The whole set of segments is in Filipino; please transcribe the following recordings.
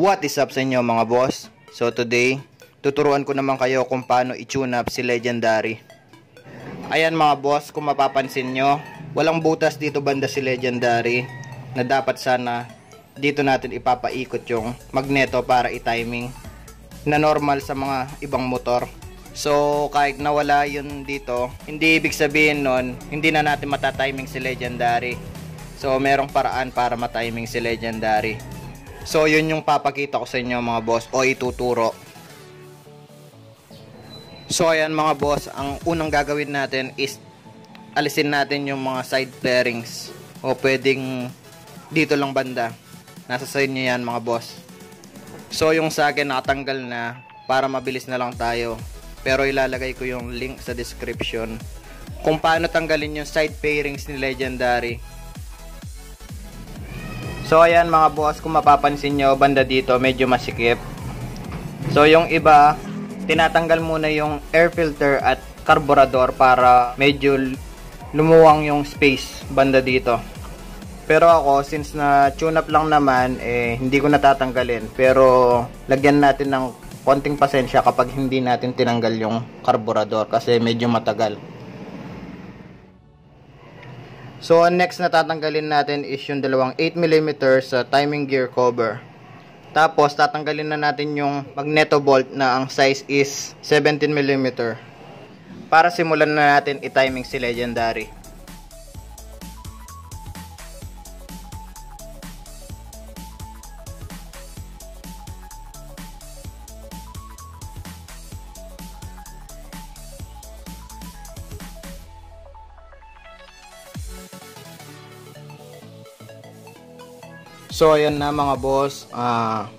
What is up sa inyo mga boss? So today, tuturuan ko naman kayo kung paano i-tune up si Legendary. Ayan mga boss, kung mapapansin nyo, walang butas dito banda si Legendary na dapat sana dito natin ipapaikot yung magneto para i-timing na normal sa mga ibang motor. So kahit nawala yun dito, hindi ibig sabihin nun, hindi na natin matatiming si Legendary. So merong paraan para matiming si Legendary. So yun yung papakita ko sa inyo mga boss o ituturo. So ayan mga boss, ang unang gagawin natin is alisin natin yung mga side fairings o pwedeng dito lang banda. Nasa sa inyo yan mga boss. So yung sa akin nakatanggal na para mabilis na lang tayo. Pero ilalagay ko yung link sa description kung paano tanggalin yung side fairings ni Legendary So ayan mga boss, kung mapapansin nyo, banda dito medyo masikip. So yung iba, tinatanggal muna yung air filter at carburetor para medyo lumuwang yung space banda dito. Pero ako, since na tune up lang naman, eh, hindi ko natatanggalin. Pero lagyan natin ng konting pasensya kapag hindi natin tinanggal yung carburetor kasi medyo matagal. So, ang next na tatanggalin natin is yung dalawang 8mm sa timing gear cover. Tapos, tatanggalin na natin yung magneto bolt na ang size is 17mm. Para simulan na natin i-timing si Legendary. So, ayan na mga boss. Uh,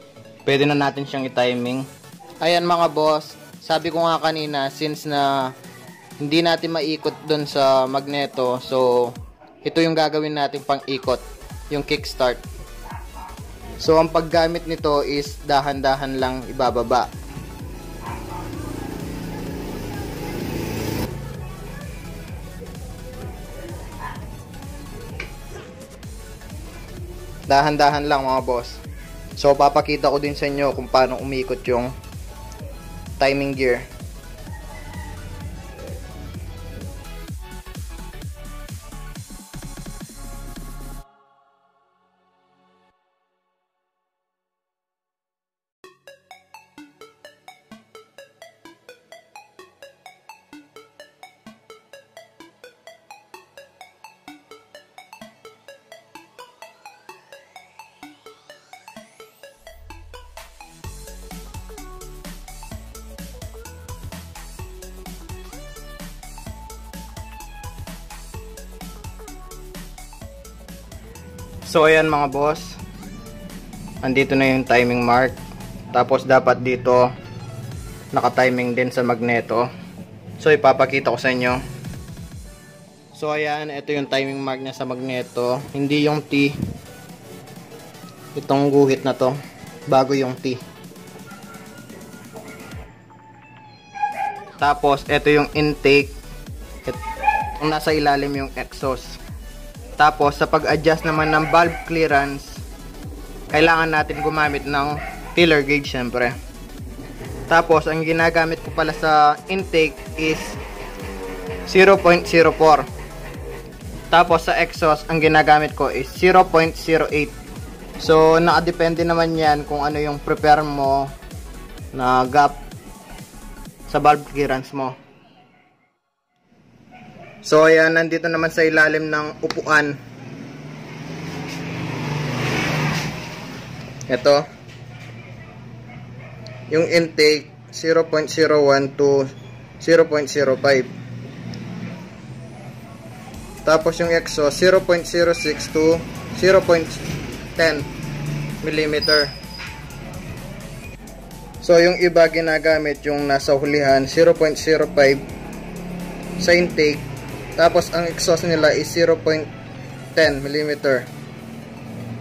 pwede na natin siyang i-timing. Ayan mga boss. Sabi ko nga kanina, since na hindi natin maikot doon sa magneto, so ito yung gagawin natin pang ikot, yung kickstart. So, ang paggamit nito is dahan-dahan lang ibababa. Dahan-dahan lang mga boss. So papakita ko din sa inyo kung paano umikot yung timing gear So ayan mga boss. Andito na yung timing mark. Tapos dapat dito naka-timing din sa magneto. So ipapakita ko sa inyo. So ayan, ito yung timing mark niya sa magneto. Hindi yung T. Itong guhit na to. Bago yung T. Tapos ito yung intake. Ito, nasa ilalim yung exhaust. Tapos, sa pag-adjust naman ng valve clearance, kailangan natin gumamit ng filler gauge syempre. Tapos, ang ginagamit ko pala sa intake is 0.04. Tapos, sa exhaust, ang ginagamit ko is 0.08. So, nakadepende naman yan kung ano yung prepare mo na gap sa valve clearance mo. So ayan, nandito naman sa ilalim ng upuan. Ito. Yung intake 0.01 to 0.05. Tapos yung exhaust 0.06 to 0.10 mm. So yung iba ginagamit yung nasa hulihan 0.05 sa intake tapos ang exhaust nila is 0.10 mm.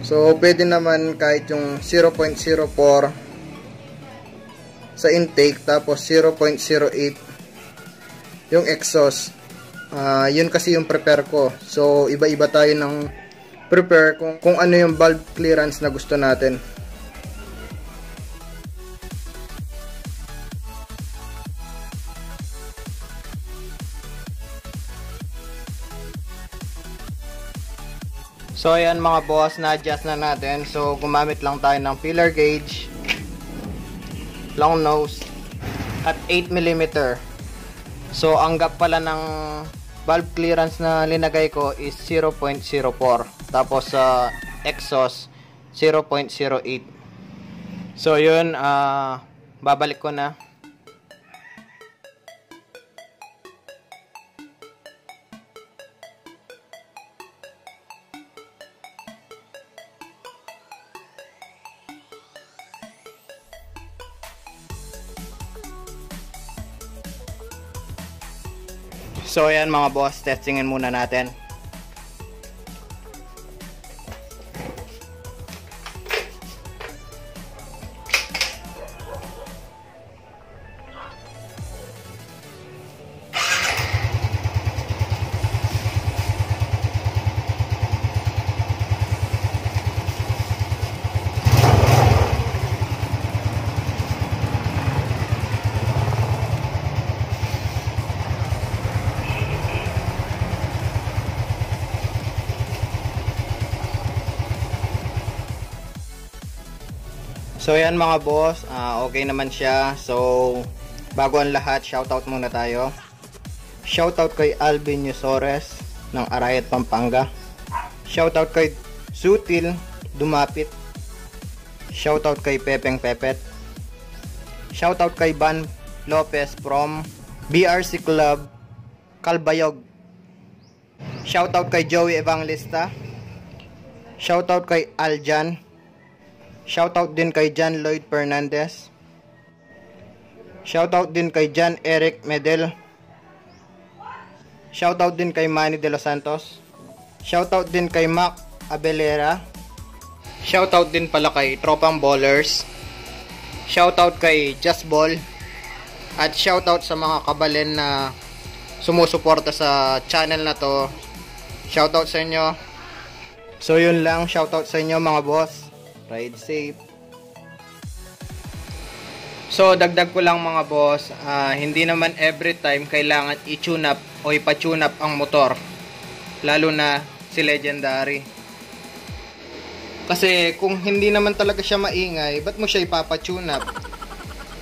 So pwede naman kahit yung 0.04 sa intake tapos 0.08 yung exhaust. Uh, yun kasi yung prepare ko. So iba-iba tayo ng prepare kung, kung ano yung valve clearance na gusto natin. So ayan mga boss, na-adjust na natin. So gumamit lang tayo ng filler gauge, long nose, at 8mm. So ang gap pala ng valve clearance na linagay ko is 0.04. Tapos sa exhaust 0.08. So yun, uh, babalik ko na. So ayan mga boss, testingin muna natin. So yan mga boss, uh, okay naman siya. So bago ang lahat, shoutout muna tayo. Shoutout kay Alvin Yusores ng Arayat Pampanga. Shoutout kay Sutil Dumapit. Shoutout kay Pepeng Pepet. Shoutout kay Ban Lopez from BRC Club Kalbayog. Shoutout kay Joey Evangelista. Shoutout kay Aljan. Shoutout din kay John Lloyd Fernandez. Shoutout din kay John Eric Medel. Shoutout din kay Manny De Los Santos. Shoutout din kay Mac Abelera. Shoutout din pala kay Tropang Ballers. Shoutout kay Just Ball. At shoutout sa mga kabalen na sumusuporta sa channel na to. Shoutout sa inyo. So yun lang, shoutout sa inyo mga boss. Ride safe. So, dagdag ko lang mga boss, uh, hindi naman every time kailangan i-tune up o ipa-tune up ang motor. Lalo na si Legendary. Kasi kung hindi naman talaga siya maingay, ba't mo siya ipapa-tune up?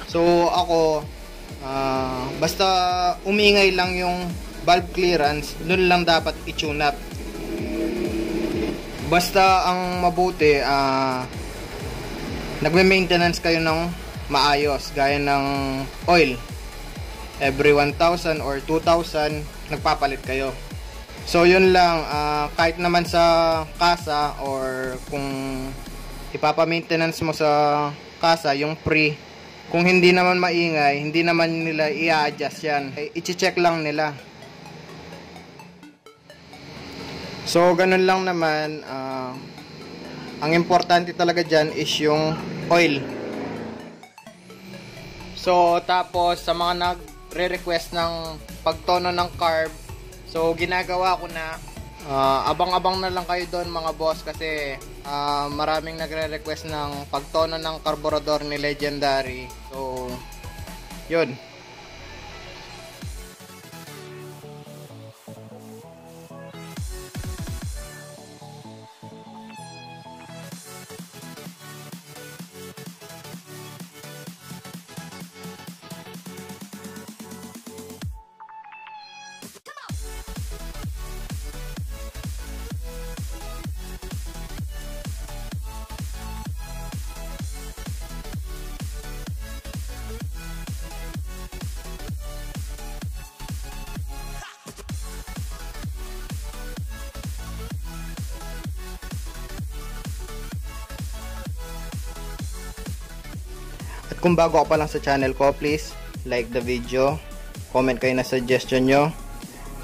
So, ako, uh, basta umingay lang yung valve clearance, doon lang dapat i-tune up. Basta ang mabuti, ah, uh, nagme-maintenance kayo ng maayos gaya ng oil. Every 1,000 or 2,000 nagpapalit kayo. So yun lang uh, kahit naman sa kasa or kung ipapa-maintenance mo sa kasa yung pre kung hindi naman maingay hindi naman nila i-adjust yan. I-check lang nila. So ganun lang naman uh, ang importante talaga dyan is yung oil. So, tapos sa mga nagre-request ng pagtono ng carb, so ginagawa ko na uh, abang-abang na lang kayo doon mga boss kasi uh, maraming nagre-request ng pagtono ng carburetor ni Legendary. So, yun. Kung bago ka pa lang sa channel ko, please like the video, comment kayo na suggestion nyo,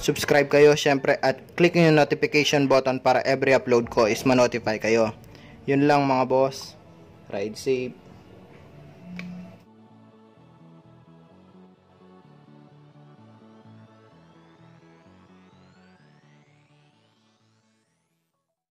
subscribe kayo syempre at click nyo yung notification button para every upload ko is ma-notify kayo. Yun lang mga boss. Ride safe.